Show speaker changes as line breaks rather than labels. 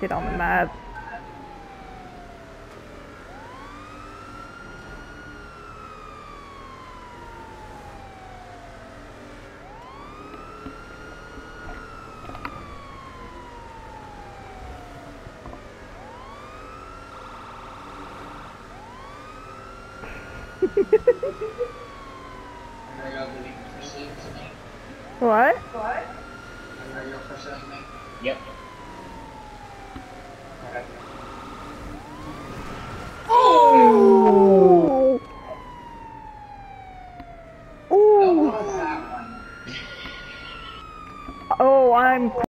shit on the map. What? What?
Yep.
Oh, I'm.